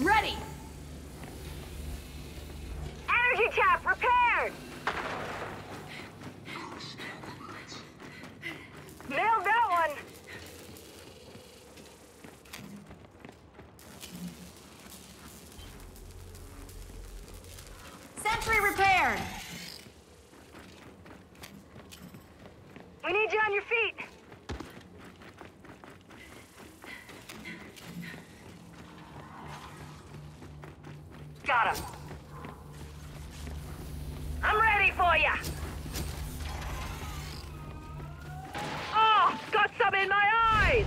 Ready! Energy tap repaired! Nailed that one! Sentry repaired! We need you on your feet! Got him. I'm ready for ya! Oh, got some in my eyes!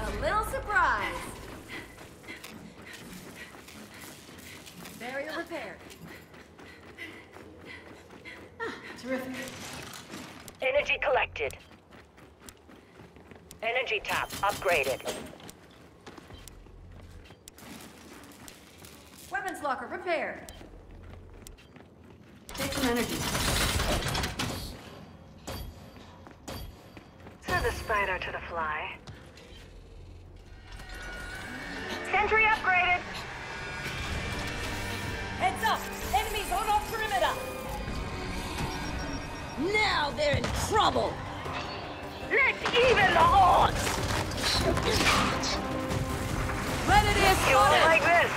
A little surprise. Barrier repaired. Ah, terrific. Energy collected. Energy tap upgraded. Weapons locker repaired. Take some energy. Send the spider to the fly. Sentry upgraded! Heads up! Enemies on our perimeter! Now they're in trouble! Let's even the odds! Grenadier You won't spotted! like this!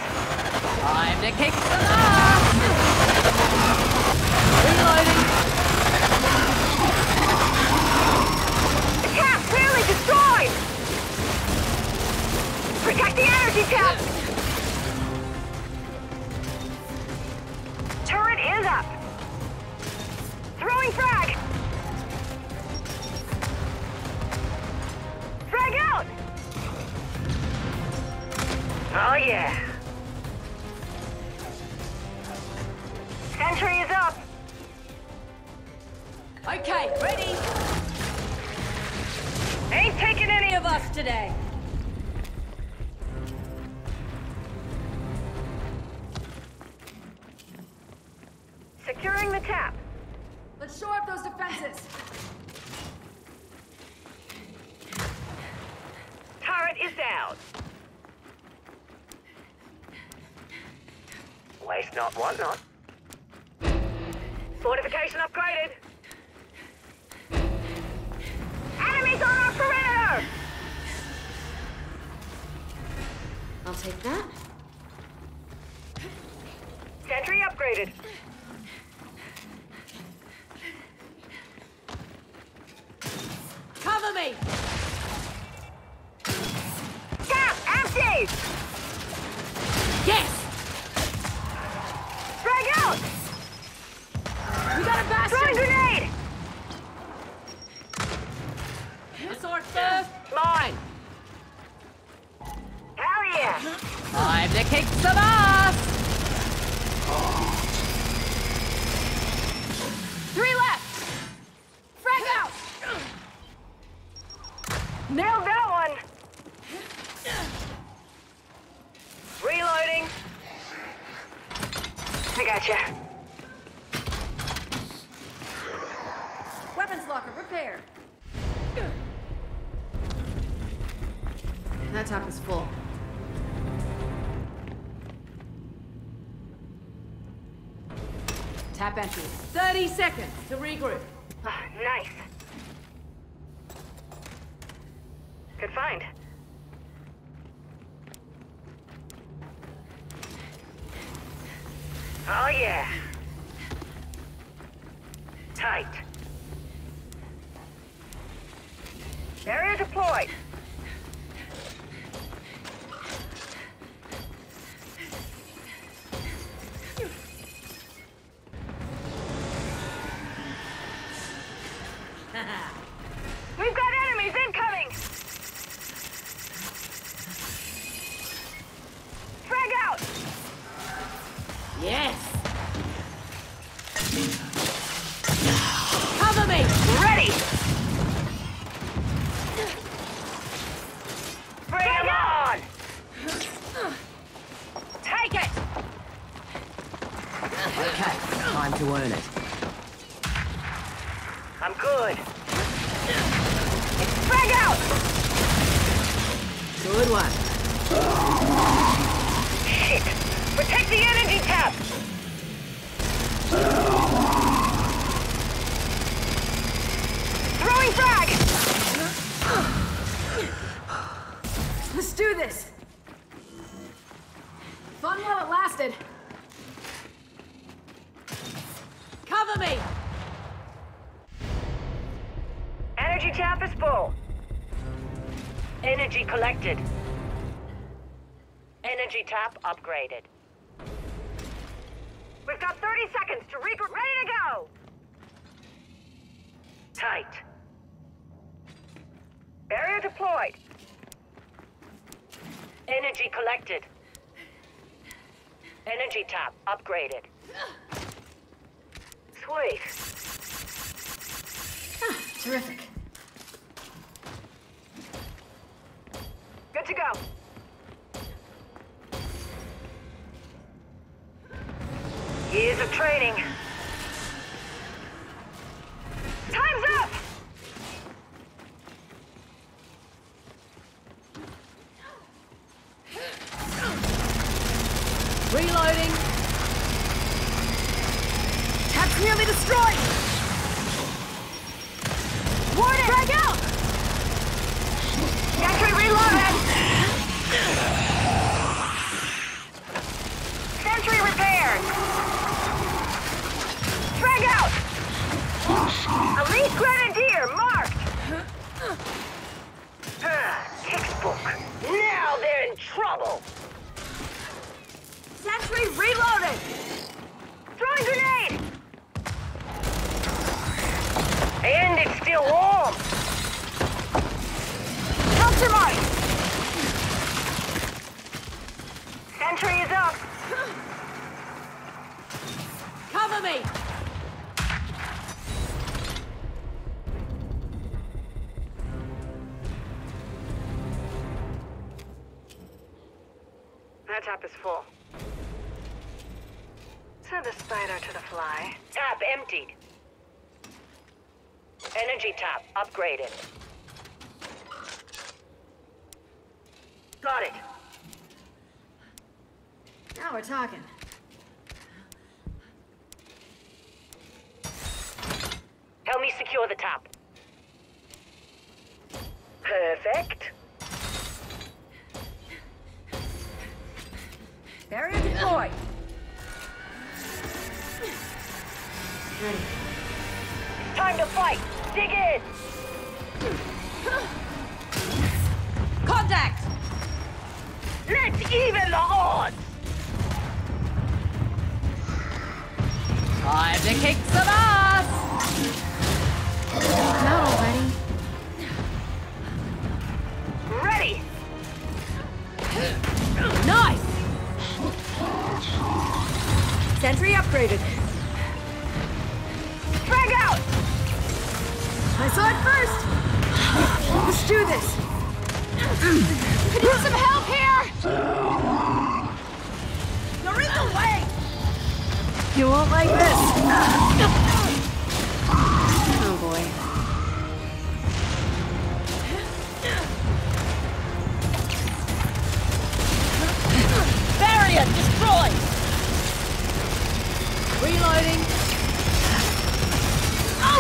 Time to kick some ass! Reloading! The tap clearly destroyed! Protect the energy tap! Oh yeah! Sentry is up! Okay, ready? Ain't taking any of us today! Securing the tap. Let's shore up those defenses. Turret is down. Waste not, want not. Fortification upgraded. Enemies on our perimeter! I'll take that. Sentry upgraded. Cover me! Tap empty! Yes! Tap entry. 30 seconds to regroup. Ah, nice. Good find. Oh yeah. Tight. Barrier deployed. Let's do this. Fun while it lasted. Cover me! Energy tap is full. Energy collected. Energy tap upgraded. We've got 30 seconds to regroup. Ready to go! Tight. Barrier deployed. Energy collected. Energy tap upgraded. Sweet. Ah, terrific. Good to go. Years of training. Time's up! Reloading. Tap's nearly destroyed. Warning! Drag out! Gantry reloaded! Sentry repaired! Drag out! Elite Grenadier marked! Textbook. Fly. Tap emptied. Energy tap upgraded. Got it. Now we're talking. Help me secure the tap. Perfect. Barrier deployed. Ready. Time to fight. Dig in. Contact! Let's even the odds. Time to kick some ass! Not already. Ready. Nice! Sentry upgraded. Frag out. I saw it first! Let's do this! Could use some help here! You're way! You won't like this. Oh boy. Barrier destroyed! Reloading.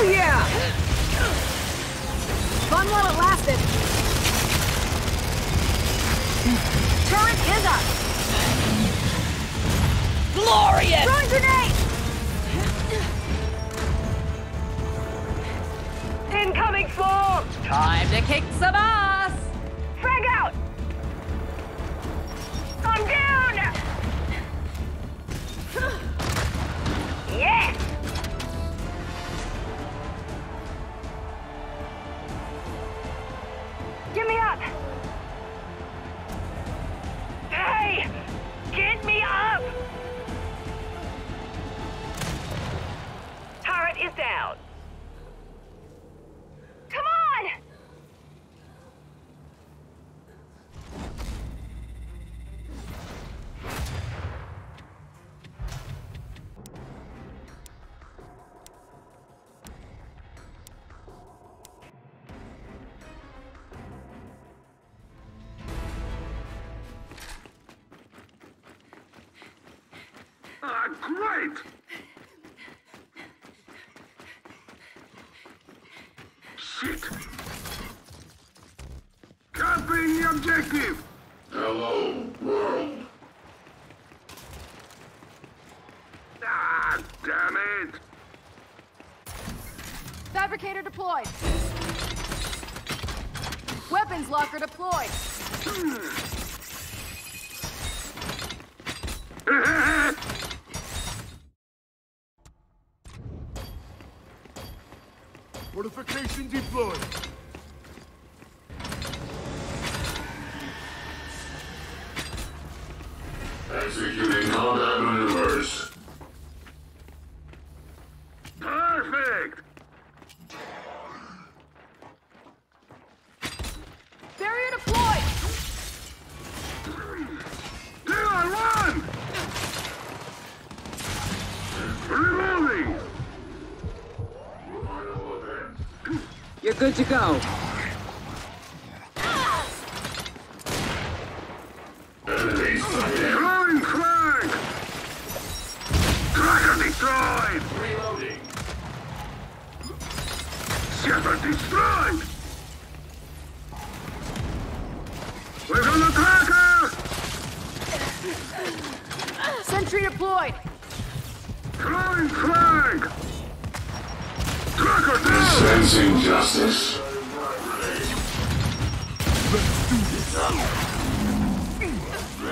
Oh yeah! Fun while it lasted. Turret is up! Glorious! Throwing grenade. Incoming swarm. Time to kick some ass! Get me up. Turret is down. Deployed. Weapons locker deployed. Fortification deployed. Go. Sensing justice.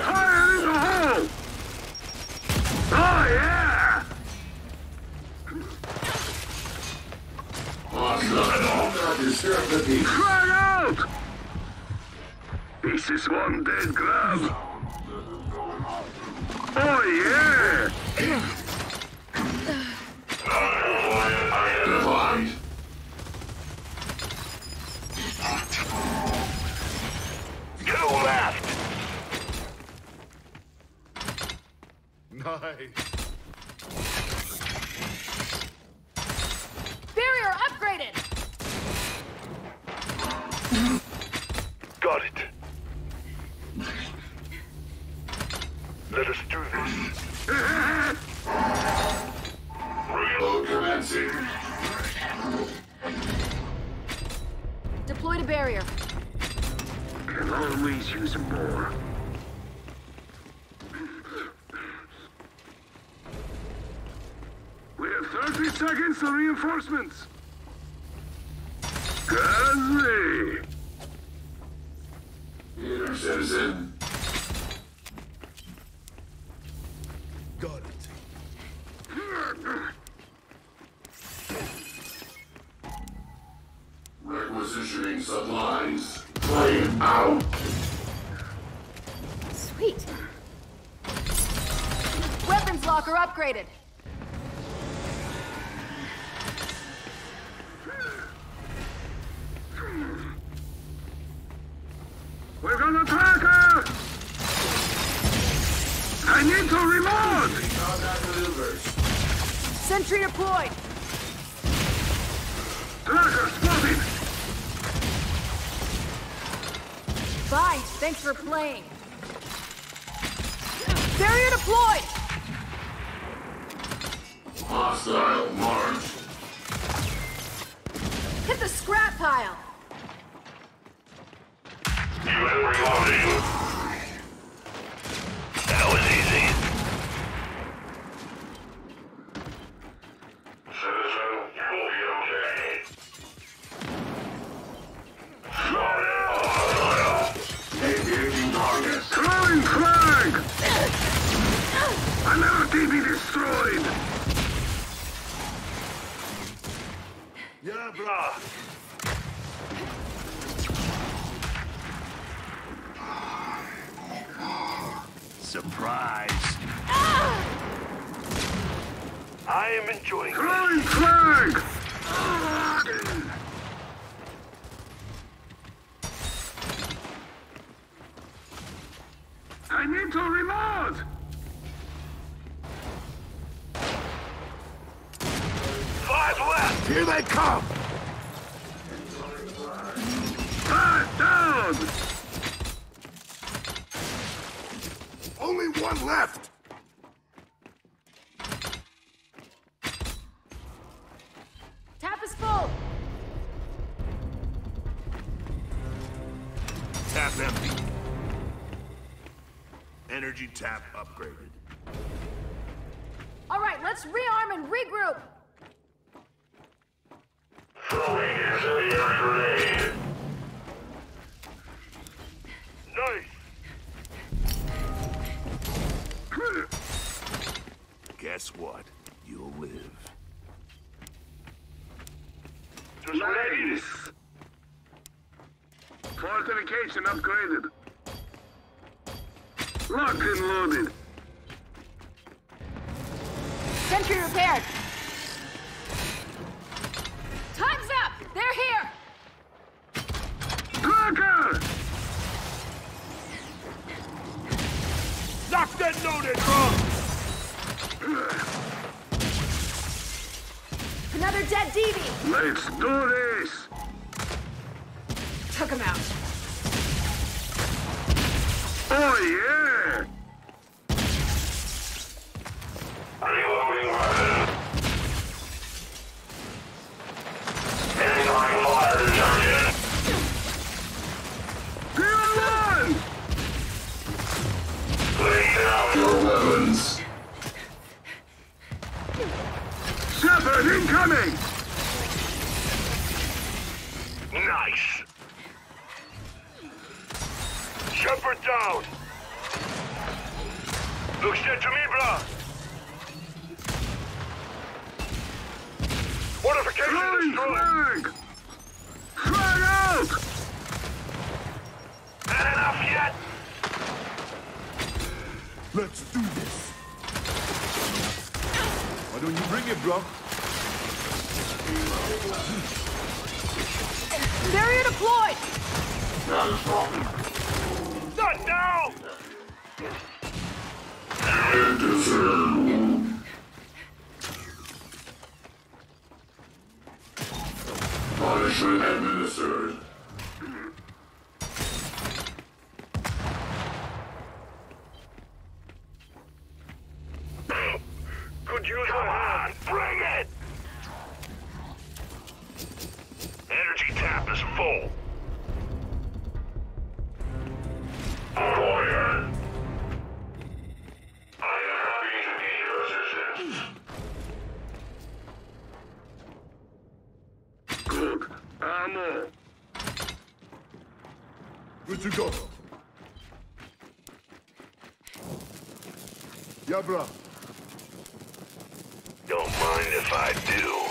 Fire in the hole! Oh yeah! Frag out! This is one dead grab. Oh yeah! Nice. Barrier upgraded. Got it. Let us do this. Reload commencing. Deploy to barrier. Can always use more. We have 30 seconds to reinforcements. Gazzy! Here, citizen. The scrap pile. Here they come! Guard down! Only one left! Tap is full! Tap empty. Energy tap upgraded. All right, let's rearm and regroup! grenade. Let's do this! Let's do this. Why don't you bring it, bro? Barrier deployed! Not now! Punishment administered. Don't mind if I do.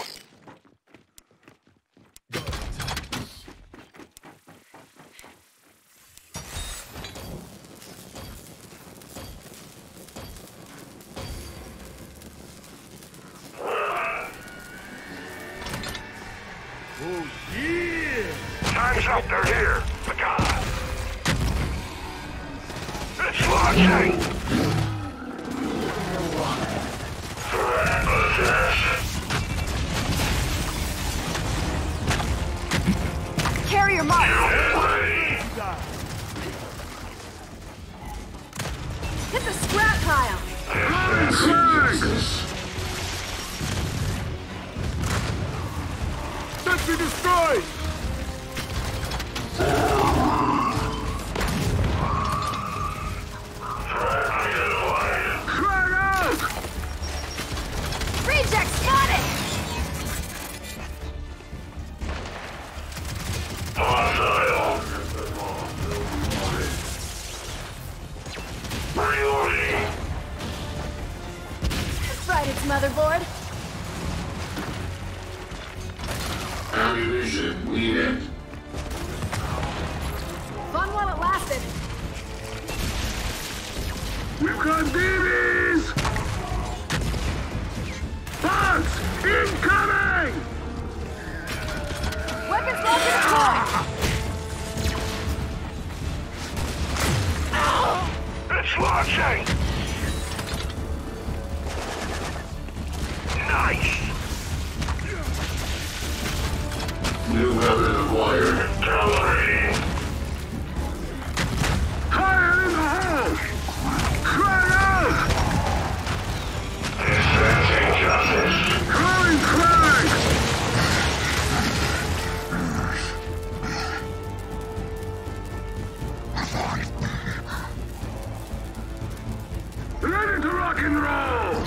rock and roll!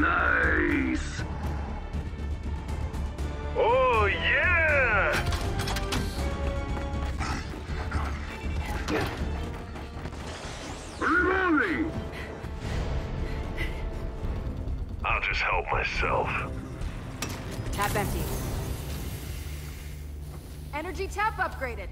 Nice! Oh, yeah! Reloading! I'll just help myself. Tap empty. Energy tap upgraded.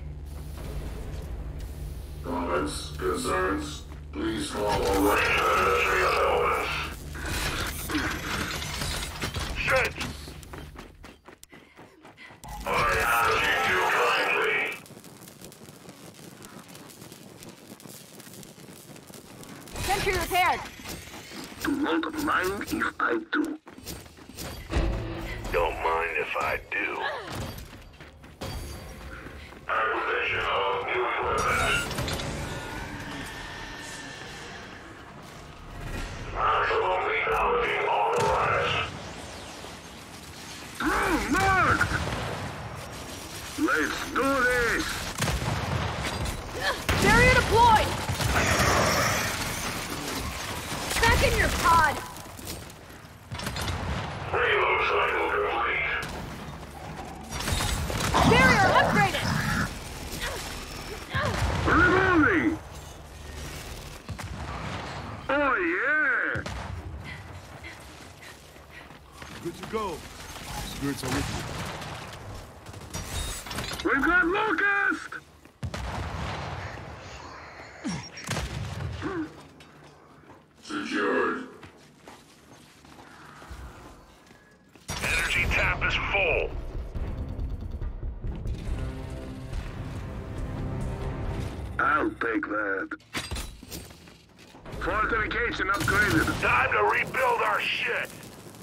station upgraded. Time to rebuild our shit.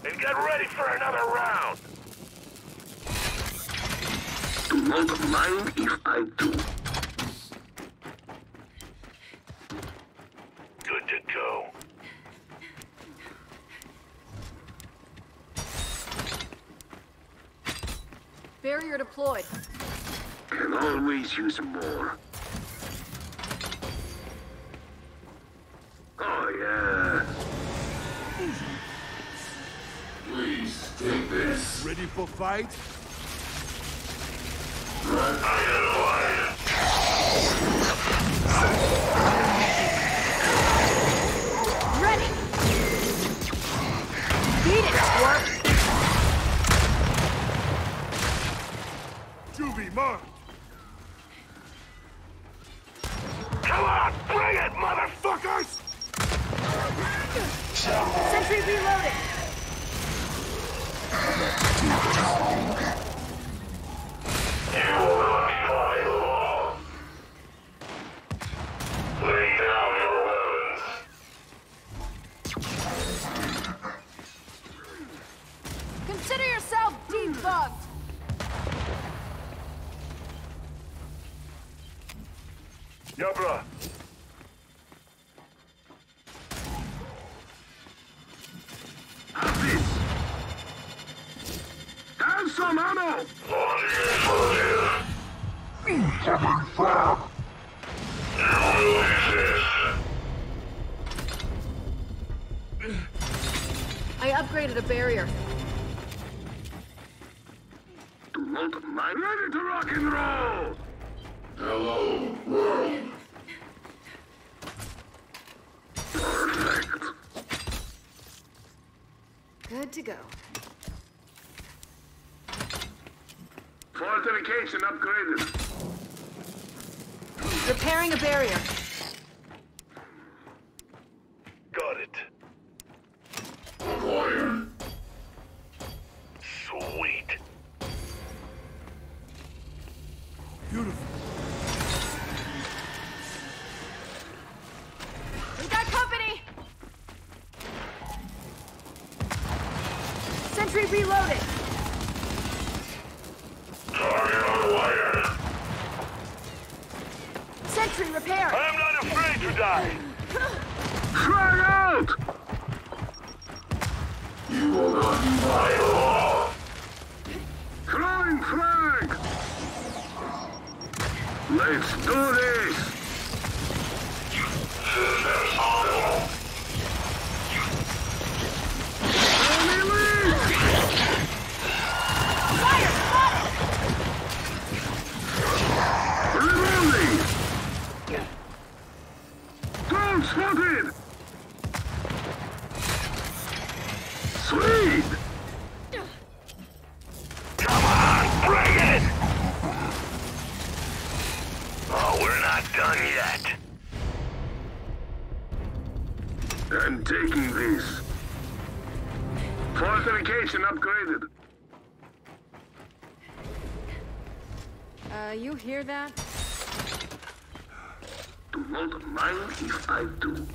And get ready for another round. Do not mind if I do. Good to go. Barrier deployed. Can always use more. Ready for fight? Ready! Juvie, march! to go. Fortification upgraded. Repairing a barrier. Hear that? Do not mind if I do.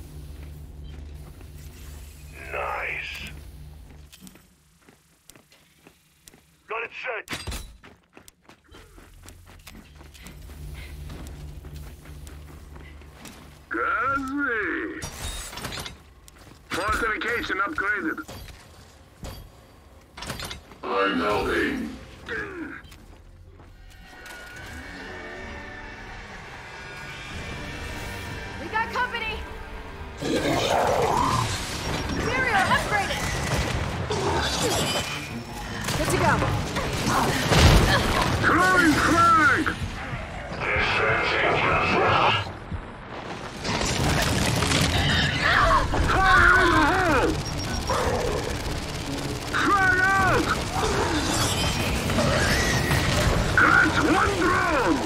Good to go. Throwing flag! One drone!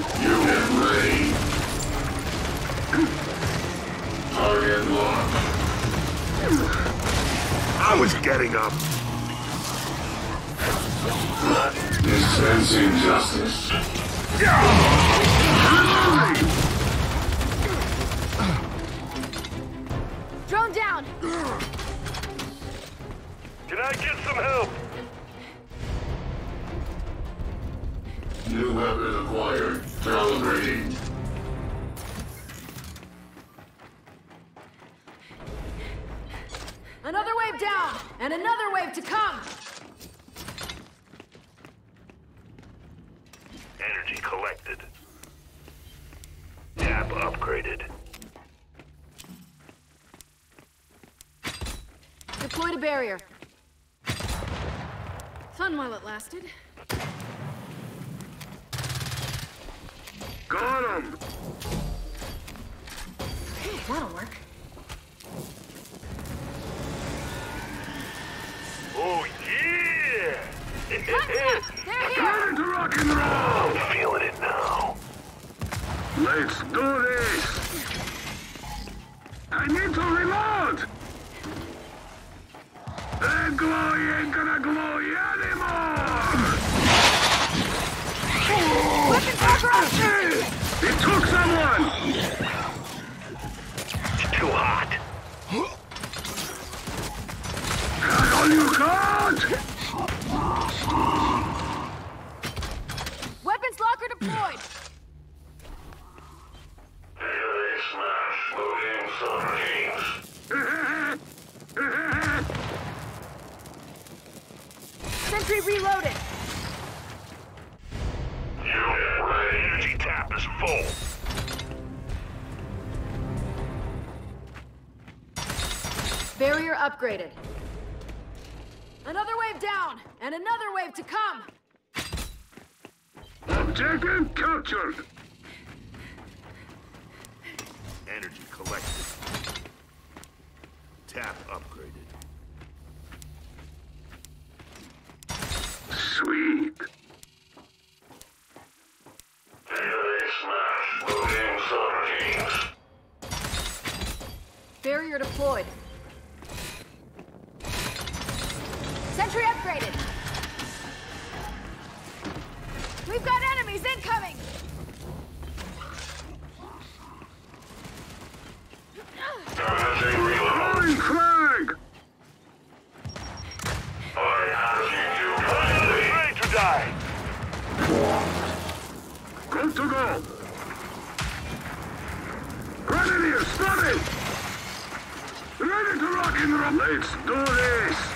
Locked. I was getting up. Dispensing justice. Drone down! Can I get some help? New weapon acquired. Calibrating. Another wave down! And another wave to come! Energy collected. Tap upgraded. Deployed a barrier. Fun while it lasted. Got him! That'll work. Oh, yeah! They're here! Ready to rock and roll! I'm feeling it now. Let's do this! I need to reload! That glow ain't gonna glow anymore! Weapons over! It took someone! Sentry reloaded! Unit ready. Energy tap is full. Barrier upgraded. Another wave down! And another wave to come! Objective captured! Energy collected. Tap upgraded. Sweet! Barrier deployed. Sentry upgraded! We've got enemies incoming! Die. Good to go! Grenadier, started! Ready to rock and roll! Let's do this!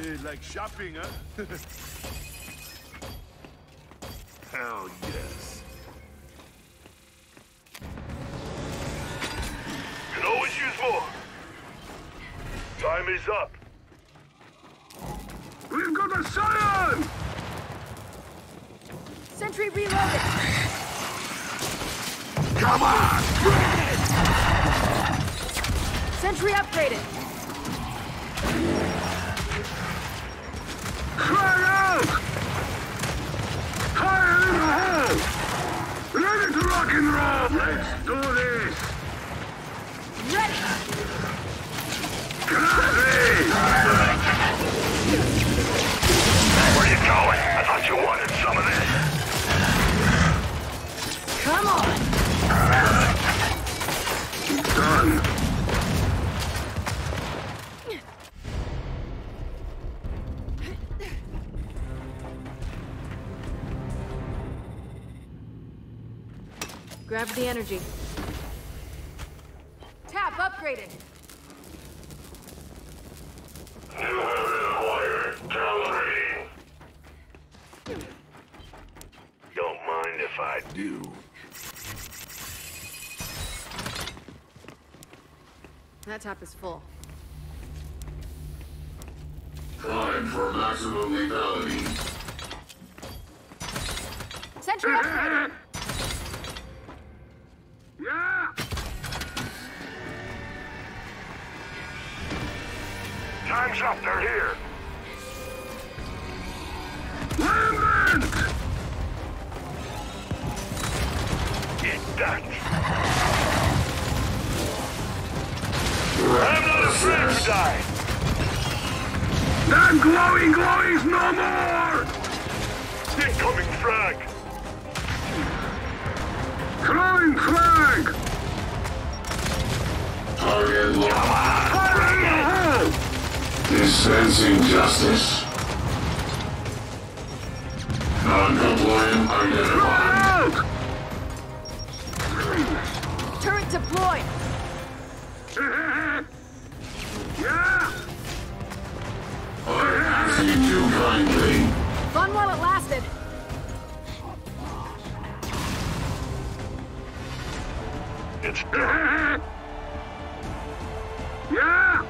Like shopping, huh? Hell yes. Can always use more. Time is up. We've got a Scion! Sentry reloaded. Come on! Sentry upgraded. Out! The hole! Ready to rock and roll! Let's do this! Ready. Where you going? I thought you wanted some of this. Come on. Gravity energy. Tap upgraded. Acquired calorie. Don't mind if I do. That tap is full. Time for maximum lethality. Sentry upgraded. Dispensing justice. Non-compliant identified. Turret deployed. Fun while it lasted. It's done. Yeah!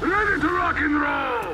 Ready to rock and roll!